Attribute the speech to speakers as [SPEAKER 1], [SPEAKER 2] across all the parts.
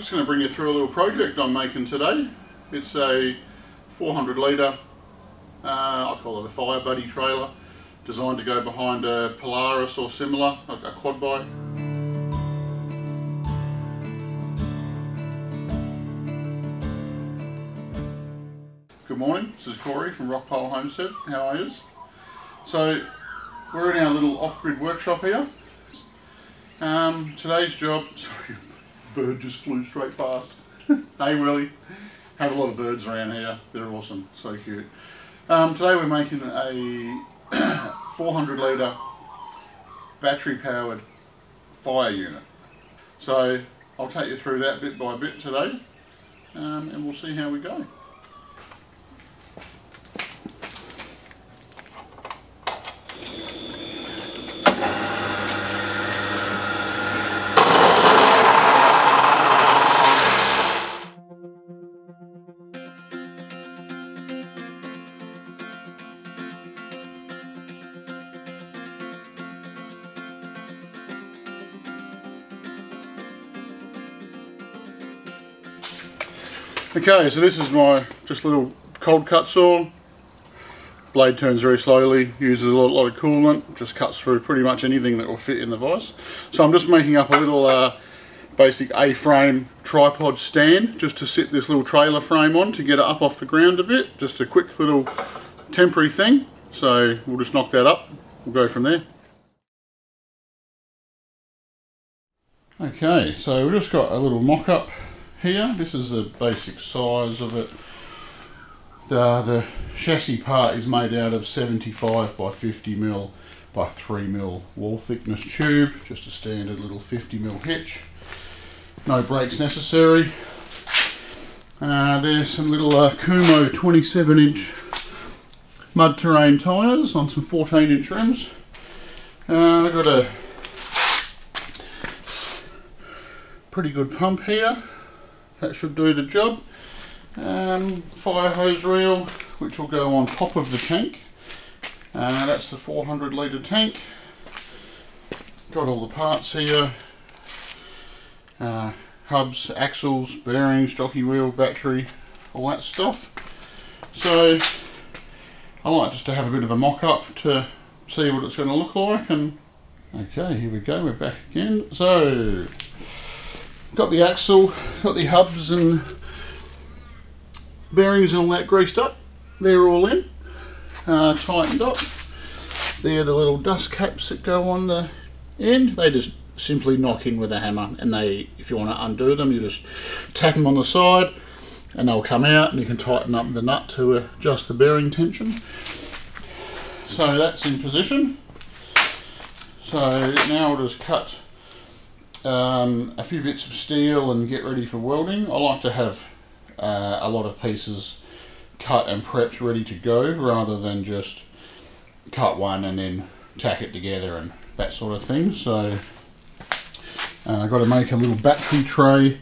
[SPEAKER 1] just going to bring you through a little project I'm making today. It's a 400 litre, uh, I call it a fire buddy trailer, designed to go behind a Polaris or similar, a, a quad bike. Good morning, this is Corey from Rockpile Homestead. How are you? So, we're in our little off-grid workshop here. Um, today's job, sorry, bird just flew straight past. hey Willie, have a lot of birds around here, they're awesome, so cute. Um, today we're making a 400 litre battery powered fire unit. So I'll take you through that bit by bit today um, and we'll see how we go. Okay, so this is my just little cold cut saw. Blade turns very slowly, uses a lot, lot, of coolant, just cuts through pretty much anything that will fit in the vise. So I'm just making up a little uh, basic A-frame tripod stand just to sit this little trailer frame on to get it up off the ground a bit. Just a quick little temporary thing. So we'll just knock that up, we'll go from there. Okay, so we've just got a little mock-up here. This is the basic size of it. The, the chassis part is made out of 75 by 50 mil by 3 mil wall thickness tube, just a standard little 50 mil hitch. No brakes necessary. Uh, there's some little uh, Kumho 27 inch mud terrain tyres on some 14 inch rims. Uh, I've got a pretty good pump here that should do the job. Um, fire hose reel, which will go on top of the tank. Uh, that's the 400 litre tank. Got all the parts here. Uh, hubs, axles, bearings, jockey wheel, battery, all that stuff. So I like just to have a bit of a mock-up to see what it's going to look like and okay here we go we're back again so got the axle, got the hubs and bearings and all that greased up. They're all in, uh, tightened up. They're the little dust caps that go on the end. They just simply knock in with a hammer and they, if you want to undo them, you just tap them on the side and they'll come out and you can tighten up the nut to adjust the bearing tension. So that's in position. So now I'll just cut um, a few bits of steel and get ready for welding. I like to have uh, a lot of pieces cut and prepped ready to go rather than just cut one and then tack it together and that sort of thing. So uh, I've got to make a little battery tray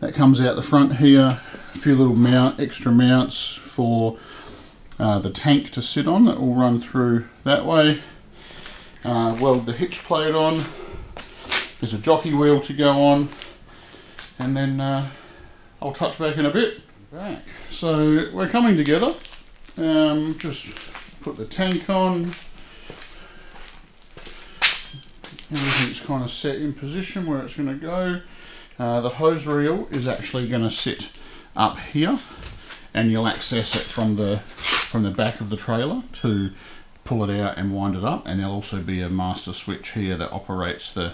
[SPEAKER 1] that comes out the front here. A few little mount, extra mounts for uh, the tank to sit on that will run through that way. Uh, weld the hitch plate on there's a jockey wheel to go on and then uh, I'll touch back in a bit. Back. So we're coming together. Um, just put the tank on. Everything's kind of set in position where it's going to go. Uh, the hose reel is actually going to sit up here and you'll access it from the from the back of the trailer to pull it out and wind it up and there'll also be a master switch here that operates the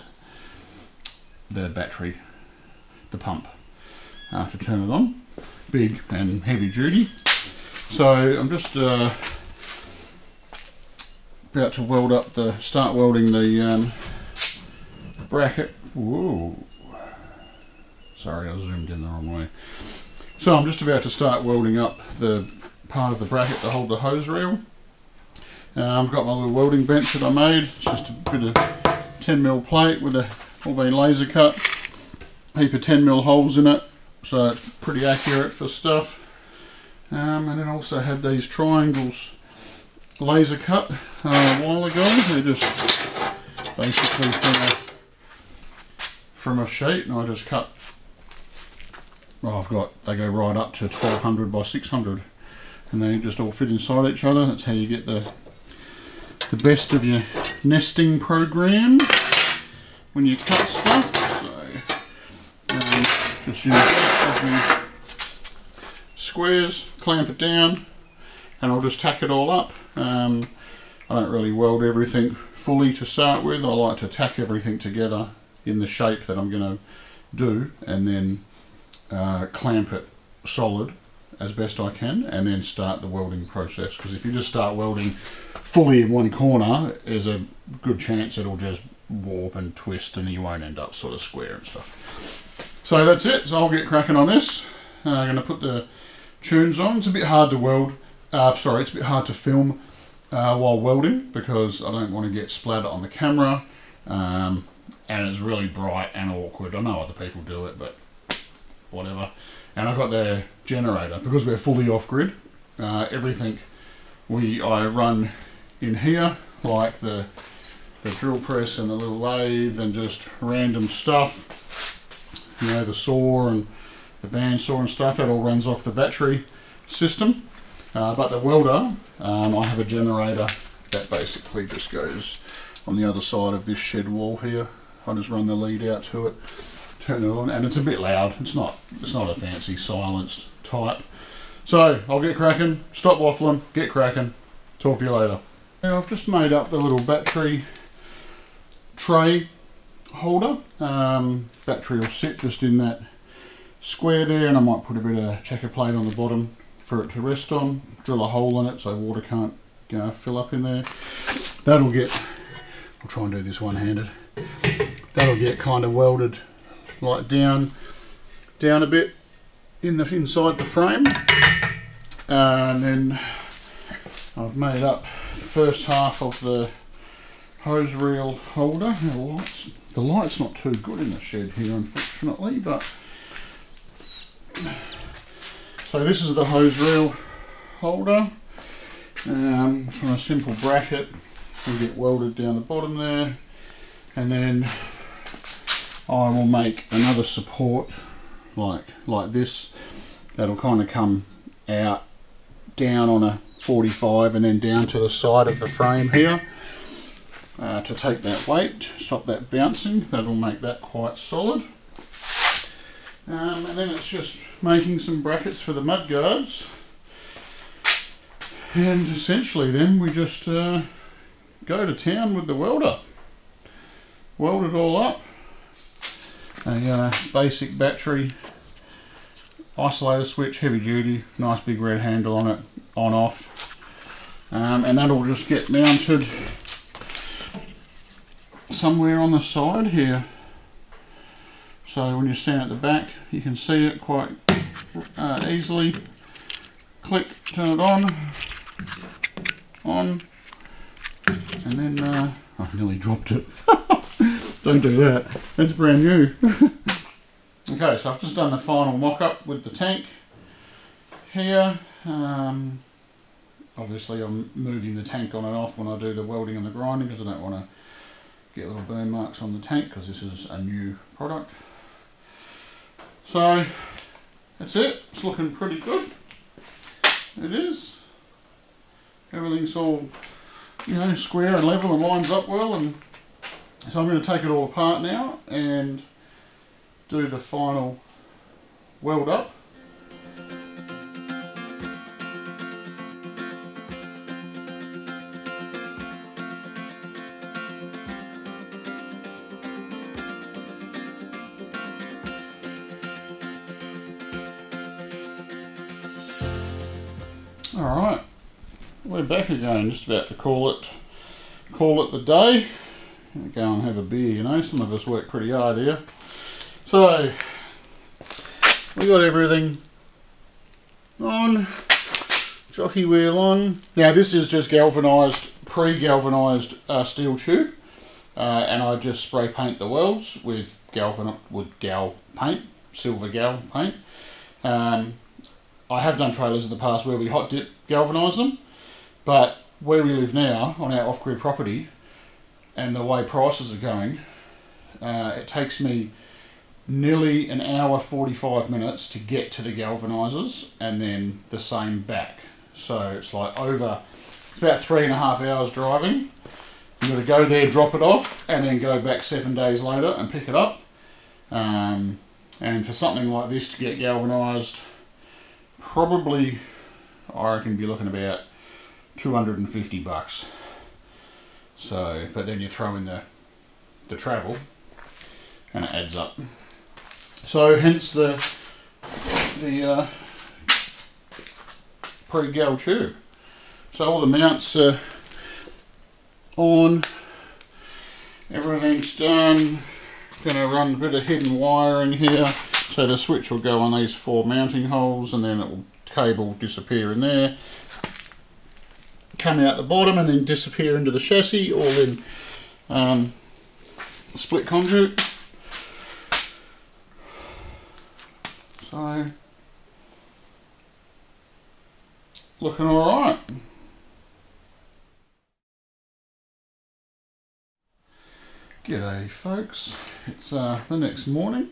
[SPEAKER 1] the battery, the pump, uh, to turn it on. Big and heavy duty. So I'm just uh, about to weld up the, start welding the um, bracket. Whoa. Sorry, I zoomed in the wrong way. So I'm just about to start welding up the part of the bracket to hold the hose reel. Uh, I've got my little welding bench that I made. It's just a bit of 10mm plate with a all been laser cut. Heap of 10 mil holes in it, so it's pretty accurate for stuff. Um, and then also had these triangles laser cut uh, a while ago. They're just basically from a, from a sheet, and I just cut well, I've got they go right up to 1200 by 600 and they just all fit inside each other that's how you get the the best of your nesting program when you cut stuff so um, just use squares clamp it down and I'll just tack it all up. Um, I don't really weld everything fully to start with. I like to tack everything together in the shape that I'm going to do and then uh, clamp it solid as best I can and then start the welding process. Because if you just start welding fully in one corner there's a good chance it'll just warp and twist and you won't end up sort of square and stuff. So that's it, so I'll get cracking on this. Uh, I'm going to put the tunes on. It's a bit hard to weld, uh, sorry, it's a bit hard to film uh, while welding because I don't want to get splattered on the camera um, and it's really bright and awkward. I know other people do it, but whatever. And I've got the generator because we're fully off grid. Uh, everything we I run in here, like the the drill press and the little lathe and just random stuff. You know, the saw and the bandsaw and stuff. It all runs off the battery system. Uh, but the welder, um, I have a generator that basically just goes on the other side of this shed wall here. I just run the lead out to it turn it on and it's a bit loud it's not it's not a fancy silenced type so I'll get cracking stop waffling get cracking talk to you later now I've just made up the little battery tray holder. Um, battery will sit just in that square there and I might put a bit of checker plate on the bottom for it to rest on drill a hole in it so water can't uh, fill up in there. That'll get I'll try and do this one-handed. That'll get kind of welded like down down a bit in the inside the frame. And then I've made up the first half of the hose reel holder. The lights the light's not too good in the shed here unfortunately but so this is the hose reel holder. Um, from a simple bracket. Will get welded down the bottom there and then I will make another support like like this. That'll kind of come out down on a 45 and then down to the side of the frame here uh, to take that weight stop that bouncing. That'll make that quite solid. Um, and then it's just making some brackets for the mud guards. And essentially then we just uh, go to town with the welder. Weld it all up. A uh, basic battery isolator switch, heavy duty, nice big red handle on it, on off. Um, and that'll just get mounted somewhere on the side here. So when you stand at the back, you can see it quite uh, easily. Click, turn it on, on, and then uh, I nearly dropped it. Don't do that. It's brand new. okay, so I've just done the final mock-up with the tank here. Um, obviously I'm moving the tank on and off when I do the welding and the grinding because I don't want to get little burn marks on the tank because this is a new product. So that's it. It's looking pretty good. It is. Everything's all you know square and level and lines up well and so I'm going to take it all apart now and do the final weld up. Alright, we're back again, just about to call it call it the day go and have a beer, you know. Some of us work pretty hard here. So, we got everything on. Jockey wheel on. Now this is just galvanised, pre-galvanised uh, steel tube. Uh, and I just spray paint the welds with galvan with gal paint, silver gal paint. Um, I have done trailers in the past where we hot dip galvanise them, but where we live now on our off-grid property, and the way prices are going, uh, it takes me nearly an hour 45 minutes to get to the galvanizers and then the same back. So it's like over, it's about three and a half hours driving. You've got to go there, drop it off, and then go back seven days later and pick it up. Um, and for something like this to get galvanized, probably I reckon be looking about 250 bucks. So, but then you throw in the the travel, and it adds up. So hence the the uh, pre-gal tube. So all the mounts are on, everything's done. Gonna run a bit of hidden wiring here. So the switch will go on these four mounting holes and then it will cable disappear in there. Come out the bottom and then disappear into the chassis all in um, split conduit. So, looking alright. G'day folks, it's uh, the next morning.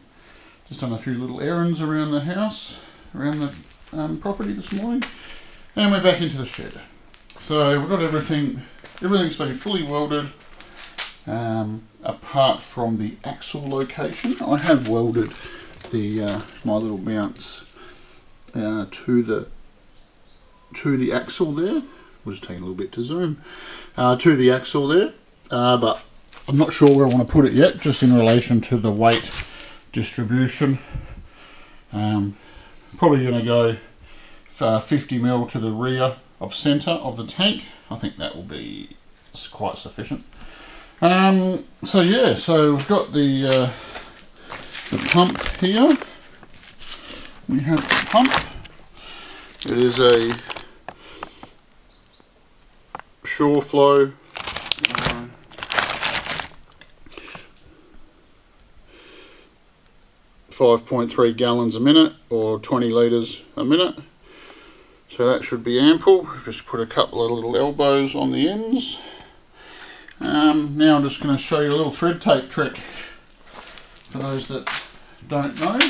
[SPEAKER 1] Just done a few little errands around the house, around the um, property this morning. And we're back into the shed. So we've got everything, everything's been fully welded. Um, apart from the axle location, I have welded the uh, my little mounts uh, to the to the axle there. We'll just take a little bit to zoom uh, to the axle there, uh, but I'm not sure where I want to put it yet. Just in relation to the weight distribution. Um, probably going to go 50 mil to the rear of centre of the tank. I think that will be quite sufficient. Um, so yeah, so we've got the, uh, the pump here. We have the pump. It is a Shurflo 5.3 gallons a minute or 20 litres a minute. So that should be ample. Just put a couple of little elbows on the ends. Um, now I'm just going to show you a little thread tape trick. For those that don't know,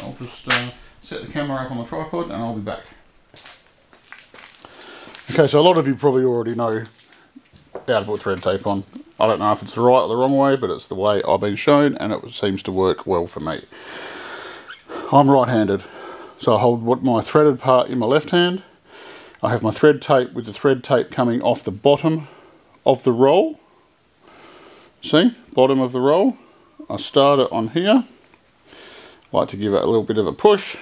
[SPEAKER 1] I'll just uh, set the camera up on the tripod and I'll be back. Okay, so a lot of you probably already know how to put thread tape on. I don't know if it's the right or the wrong way, but it's the way I've been shown and it seems to work well for me. I'm right-handed, so I hold what my threaded part in my left hand. I have my thread tape with the thread tape coming off the bottom of the roll See, bottom of the roll. I start it on here. Like to give it a little bit of a push.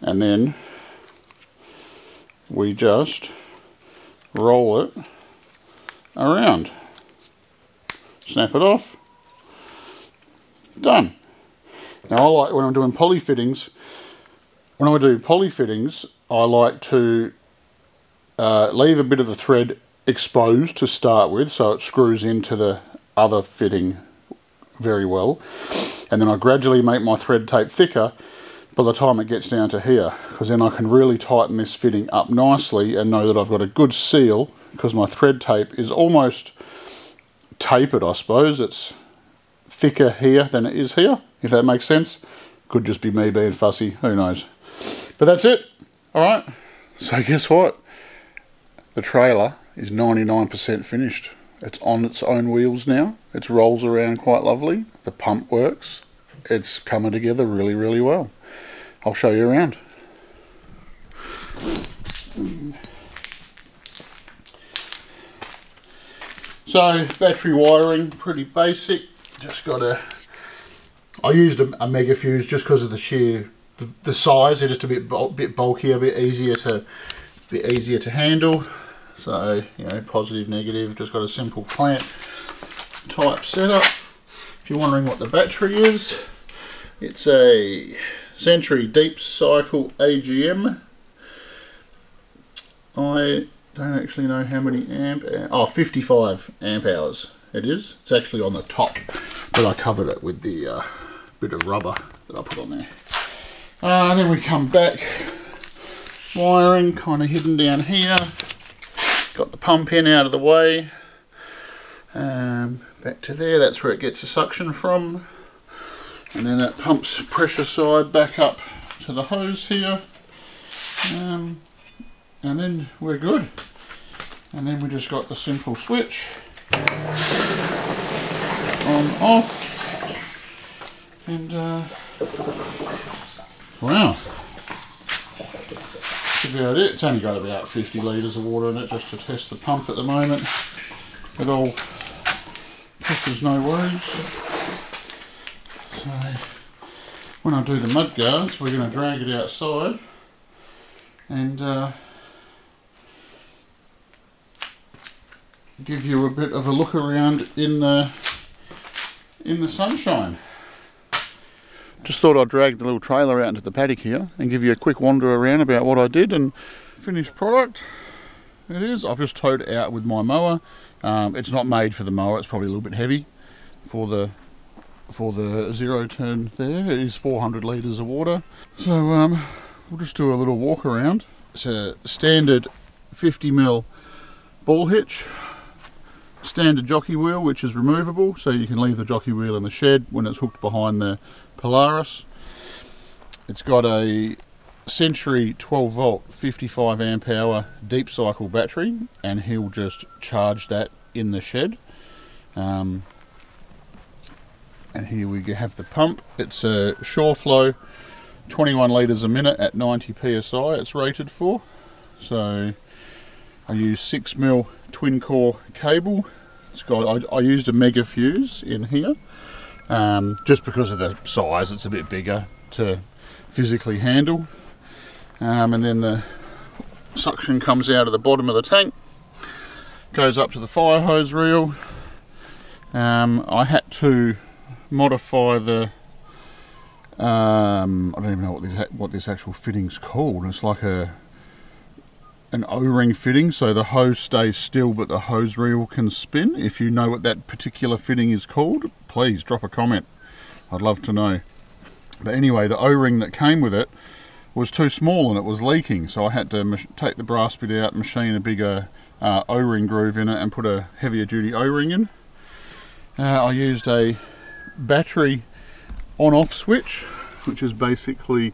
[SPEAKER 1] And then we just roll it around. Snap it off. Done. Now I like, when I'm doing poly fittings, when I do poly fittings, I like to uh, leave a bit of the thread exposed to start with so it screws into the other fitting very well. And then I gradually make my thread tape thicker by the time it gets down to here because then I can really tighten this fitting up nicely and know that I've got a good seal because my thread tape is almost tapered I suppose. It's thicker here than it is here if that makes sense could just be me being fussy who knows but that's it alright so guess what the trailer is 99% finished. It's on its own wheels now. It rolls around quite lovely. The pump works. It's coming together really, really well. I'll show you around. So, battery wiring, pretty basic. Just got a... I used a, a mega fuse just because of the sheer... The, the size, they're just a bit, bit bulkier, a bit easier to, bit easier to handle. So, you know, positive, negative, just got a simple clamp type setup. If you're wondering what the battery is, it's a Century Deep Cycle AGM. I don't actually know how many amp, oh 55 amp hours it is. It's actually on the top, but I covered it with the uh, bit of rubber that I put on there. Uh, and then we come back, wiring kind of hidden down here. Got the pump in out of the way. Um, back to there, that's where it gets the suction from. and then that pumps pressure side back up to the hose here um, and then we're good and then we just got the simple switch on off. And uh, wow. That's about it. It's only got about 50 litres of water in it just to test the pump at the moment. It all pushes no worries. So when I do the mud guards we're going to drag it outside and uh, give you a bit of a look around in the in the sunshine. Just thought I'd drag the little trailer out into the paddock here and give you a quick wander around about what I did and finished product. It is. I've just towed it out with my mower. Um, it's not made for the mower. It's probably a little bit heavy for the for the zero turn there. It is 400 litres of water. So um, we'll just do a little walk around. It's a standard 50 mil ball hitch standard jockey wheel which is removable so you can leave the jockey wheel in the shed when it's hooked behind the Polaris. It's got a Century 12 volt 55 amp hour deep cycle battery and he'll just charge that in the shed. Um, and here we have the pump. It's a Shurflo 21 litres a minute at 90 psi it's rated for. So I use 6 mil twin core cable. It's got I, I used a mega fuse in here um, just because of the size. It's a bit bigger to physically handle. Um, and then the suction comes out of the bottom of the tank, goes up to the fire hose reel. Um, I had to modify the um, I don't even know what this what this actual fitting's called. It's like a an O-ring fitting so the hose stays still but the hose reel can spin. If you know what that particular fitting is called, please drop a comment. I'd love to know. But anyway, the O-ring that came with it was too small and it was leaking so I had to take the brass bit out, machine a bigger uh, O-ring groove in it and put a heavier duty O-ring in. Uh, I used a battery on-off switch which is basically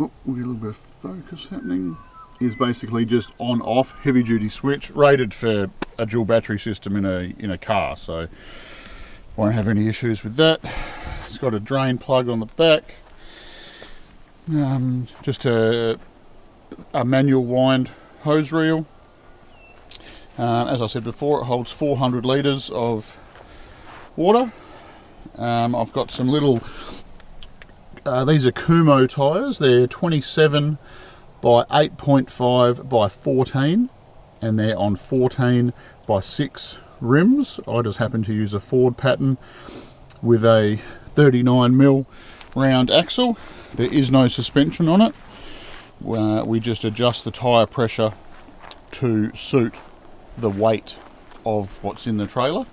[SPEAKER 1] oh, a little bit of focus happening is basically just on off heavy duty switch rated for a dual battery system in a in a car so won't have any issues with that. It's got a drain plug on the back. Um, just a, a manual wind hose reel. Uh, as I said before it holds 400 litres of water. Um, I've got some little uh, these are Kumho tyres. They're 27 by 8.5 by 14 and they're on 14 by 6 rims. I just happen to use a Ford pattern with a 39 mil round axle. There is no suspension on it. Uh, we just adjust the tyre pressure to suit the weight of what's in the trailer.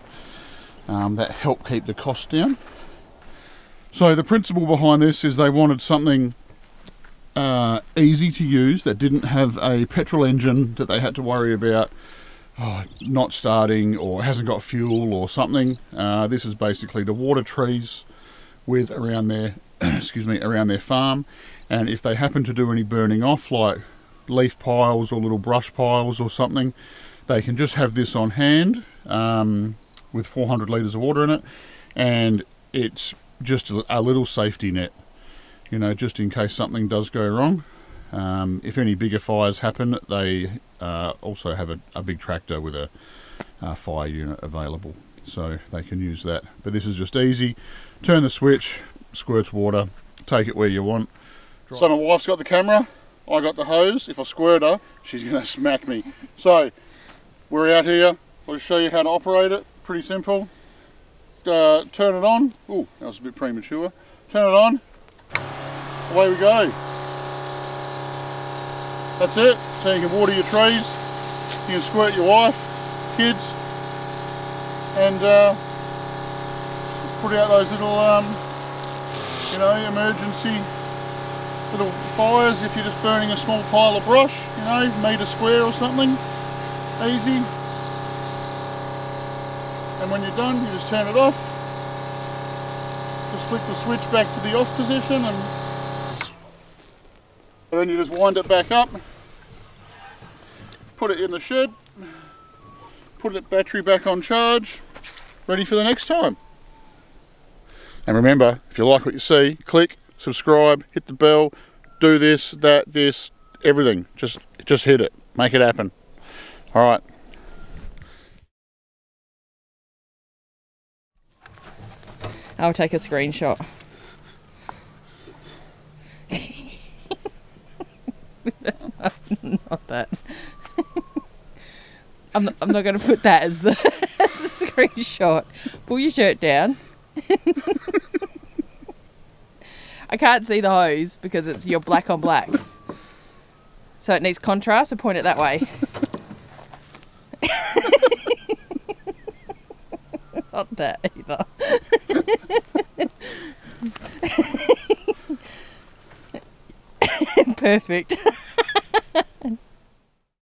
[SPEAKER 1] Um, that helped keep the cost down. So the principle behind this is they wanted something uh, easy to use that didn't have a petrol engine that they had to worry about oh, not starting or hasn't got fuel or something. Uh, this is basically to water trees with around their excuse me around their farm and if they happen to do any burning off like leaf piles or little brush piles or something they can just have this on hand um, with 400 litres of water in it and it's just a, a little safety net you know, just in case something does go wrong. Um, if any bigger fires happen, they uh, also have a, a, big tractor with a, a, fire unit available, so they can use that. But this is just easy. Turn the switch, squirts water, take it where you want. So my wife's got the camera, I got the hose. If I squirt her, she's going to smack me. So we're out here. I'll show you how to operate it. Pretty simple. Uh, turn it on. Oh, that was a bit premature. Turn it on away we go. That's it. So you can water your trees, you can squirt your wife, kids, and uh, put out those little, um, you know, emergency little fires if you're just burning a small pile of brush, you know, metre square or something. Easy. And when you're done, you just turn it off. just flick the switch back to the off position and, and then you just wind it back up, put it in the shed, put the battery back on charge, ready for the next time. And remember, if you like what you see, click, subscribe, hit the bell, do this, that, this, everything. Just just hit it. Make it happen. All right.
[SPEAKER 2] I'll take a screenshot. That. I'm not, I'm not going to put that as the, as the screenshot. Pull your shirt down. I can't see the hose because it's you're black on black. So it needs contrast, so point it that way. Not that either. Perfect.